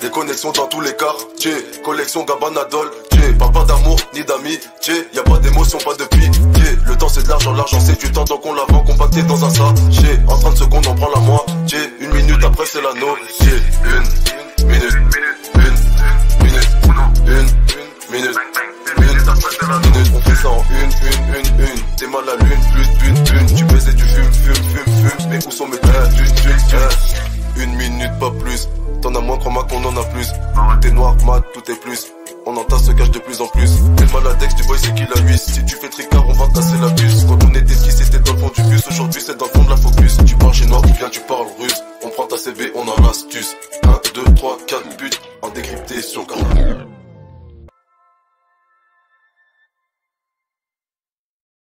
Des connexions dans tous les quartiers, collection Gabanadol, Papa d'amour ni d'amis, y'a pas d'émotion, pas de c'est de l'argent, l'argent c'est du temps. Donc on la compacté dans un sachet. En 30 secondes on prend la moitié. Une minute après c'est la notier. Une minute. Une minute. Une minute. Une minute. On fait ça en une, une, une, une. T'es mal à lune, plus d'une, une. Tu baisais du fume, fume, fume, fume. Mais où sont mes Une minute, pas plus. T'en as moins, crois-moi qu'on en a plus. T'es noir, mat, tout est plus. On en se cache de plus en plus. T'es le maladex du boy, c'est qui la huisse. Si tu fais tricard, on va casser la puce. Quand on était ski, c'était dans le fond du bus. Aujourd'hui, c'est dans le fond de la focus. Tu parles chinois ou bien tu parles russe. On prend ta CV, on a l'astuce. 1, 2, 3, 4 buts. Un décrypté sur 40.